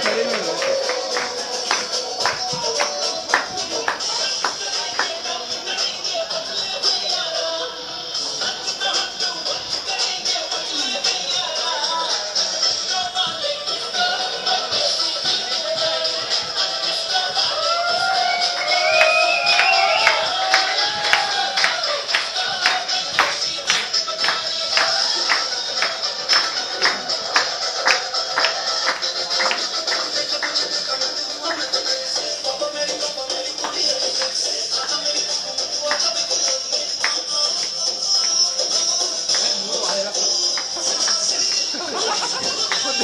Chapecoense.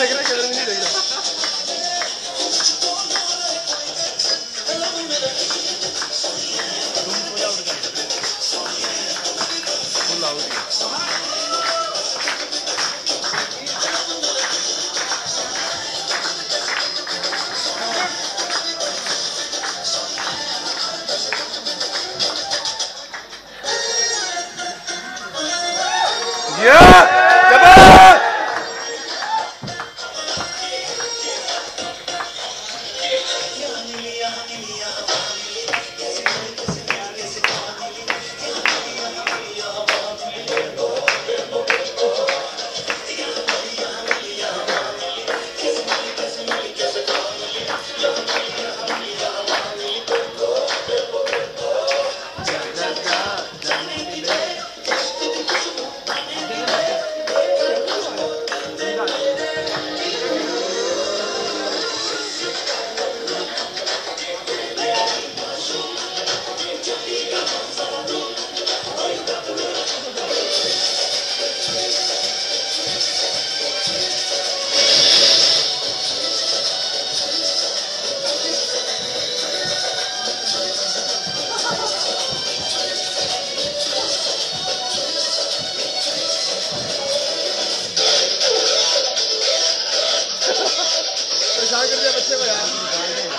¿Te crees que t e Yeah! Come परेशान बच्चे को यार